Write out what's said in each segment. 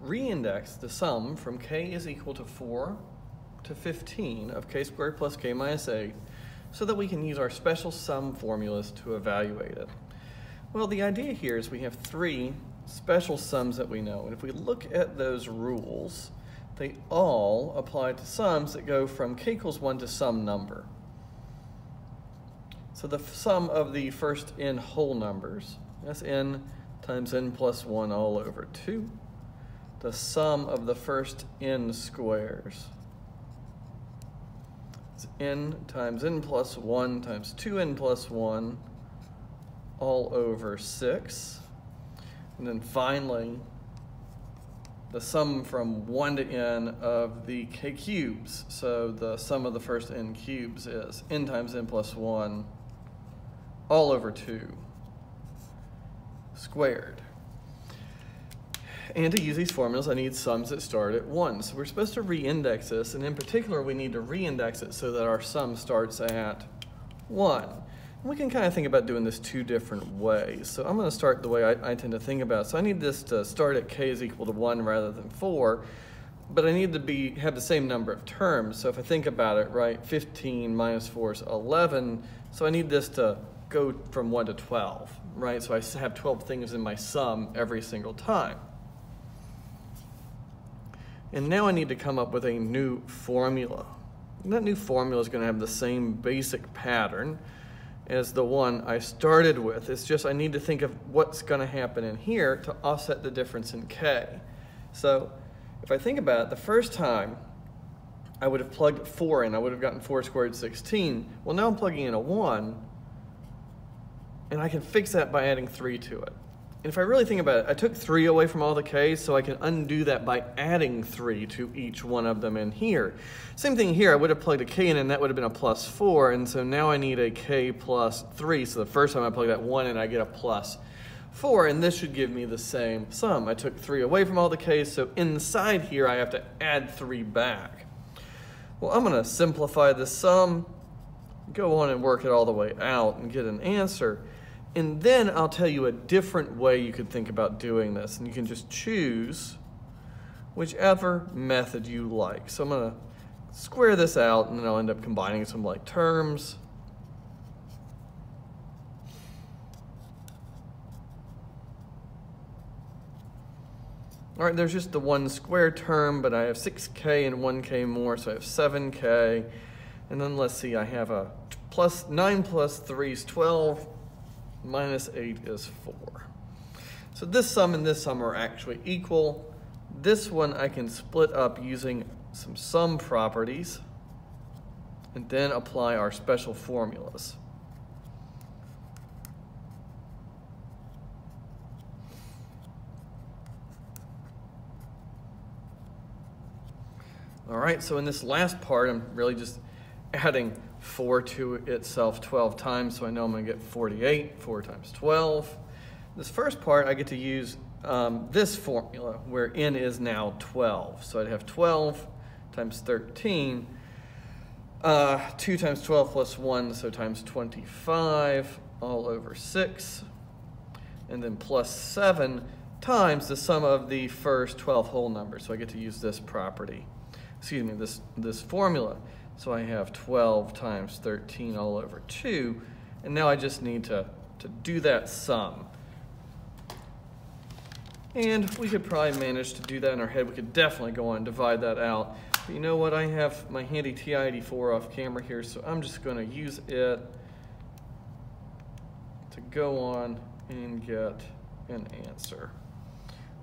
reindex the sum from k is equal to 4 to 15 of k squared plus k minus 8 so that we can use our special sum formulas to evaluate it. Well, the idea here is we have three special sums that we know. And if we look at those rules, they all apply to sums that go from k equals 1 to some number. So the sum of the first n whole numbers, that's n times n plus 1 all over 2. The sum of the first n squares It's n times n plus 1 times 2n plus 1 all over 6. And then finally, the sum from 1 to n of the k cubes. So the sum of the first n cubes is n times n plus 1 all over 2 squared. And to use these formulas, I need sums that start at 1. So we're supposed to re-index this, and in particular, we need to re-index it so that our sum starts at 1. We can kind of think about doing this two different ways. So I'm going to start the way I, I, tend to think about it. So I need this to start at k is equal to 1 rather than 4, but I need to be have the same number of terms. So if I think about it, right, 15 minus 4 is 11. So I need this to go from 1 to 12, right? So I have 12 things in my sum every single time. And now I need to come up with a new formula. And that new formula is going to have the same basic pattern as the one I started with. It's just I need to think of what's going to happen in here to offset the difference in k. So if I think about it, the first time I would have plugged 4 in, I would have gotten 4 squared 16. Well, now I'm plugging in a 1, and I can fix that by adding 3 to it. And if I really think about it, I took 3 away from all the k's, so I can undo that by adding 3 to each one of them in here. Same thing here, I would have plugged a k in and that would have been a plus 4, and so now I need a k plus 3. So the first time I plug that 1 in, I get a plus 4, and this should give me the same sum. I took 3 away from all the k's, so inside here I have to add 3 back. Well, I'm going to simplify the sum, go on and work it all the way out and get an answer. And then I'll tell you a different way you could think about doing this. And you can just choose whichever method you like. So I'm to square this out and then I'll end up combining some like terms. All right, there's just the one square term, but I have 6k and 1k more, so I have 7k. And then let's see, I have a plus 9 plus 3 is 12 minus 8 is 4. So this sum and this sum are actually equal. This one I can split up using some sum properties and then apply our special formulas. All right, so in this last part, I'm really just adding 4 to itself 12 times, so I know I'm going to get 48, 4 times 12. This first part, I get to use um, this formula, where n is now 12. So I'd have 12 times 13, uh, 2 times 12 plus 1, so times 25, all over 6, and then plus 7 times the sum of the first 12 whole numbers. So I get to use this property, excuse me, this, this formula. So I have 12 times 13 all over 2. And now I just need to, to do that sum. And we could probably manage to do that in our head. We could definitely go on and divide that out. But you know what? I have my handy TI-84 off camera here, so I'm just going to use it to go on and get an answer.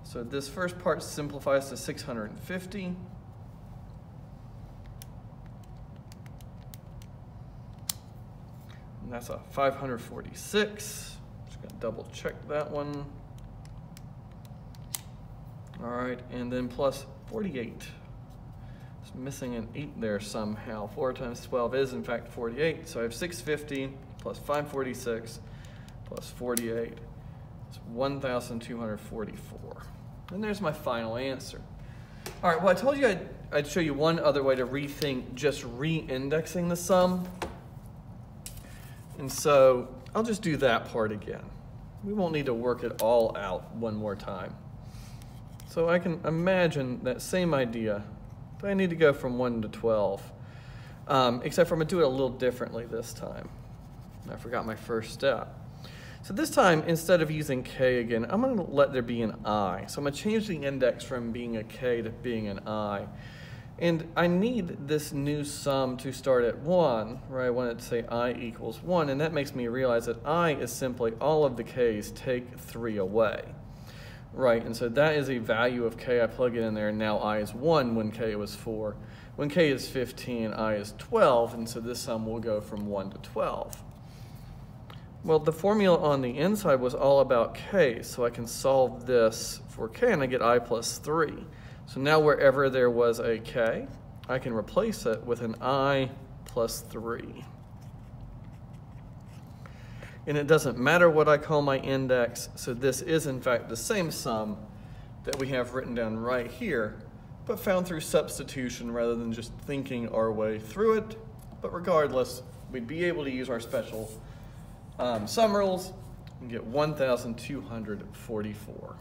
So this first part simplifies to 650. And that's a 546. Just gonna double check that one. All right, and then plus 48. It's missing an eight there somehow. Four times 12 is in fact 48. So I have 650 plus 546 plus 48. It's 1,244. And there's my final answer. All right, well, I told you I'd, I'd show you one other way to rethink just re-indexing the sum. And so I'll just do that part again. We won't need to work it all out one more time. So I can imagine that same idea, but I need to go from 1 to 12. Um, except for I'm going to do it a little differently this time. I forgot my first step. So this time, instead of using k again, I'm going to let there be an i. So I'm going to change the index from being a k to being an i. And I need this new sum to start at 1, where I want it to say i equals 1, and that makes me realize that i is simply all of the k's take 3 away. Right, and so that is a value of k. I plug it in there, and now i is 1 when k was 4. When k is 15, i is 12, and so this sum will go from 1 to 12. Well, the formula on the inside was all about k, so I can solve this for k, and I get i plus 3. So now wherever there was a k, I can replace it with an i plus 3. And it doesn't matter what I call my index, so this is in fact the same sum that we have written down right here, but found through substitution rather than just thinking our way through it. But regardless, we'd be able to use our special um, sum rules and get 1,244.